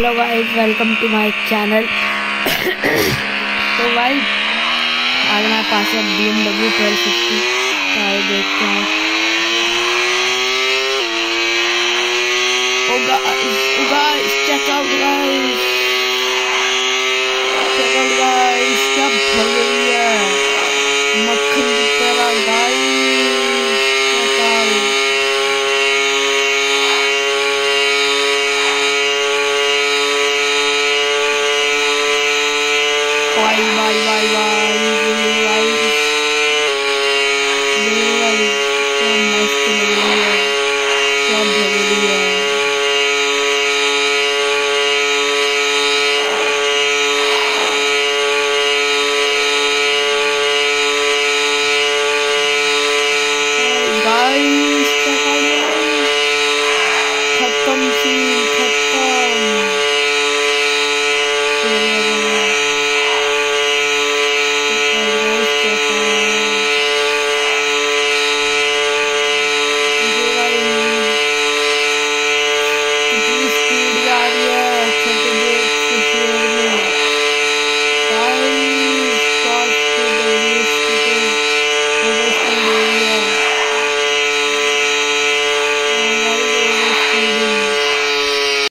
hello guys welcome to my channel तो भाई आज हमारे पास है B M W twelve fifty तो आइए देखते हैं ओ गाइस ओ guys quay bay bay bay bay bay con Australia con Australia guys kalian khatam sih khatam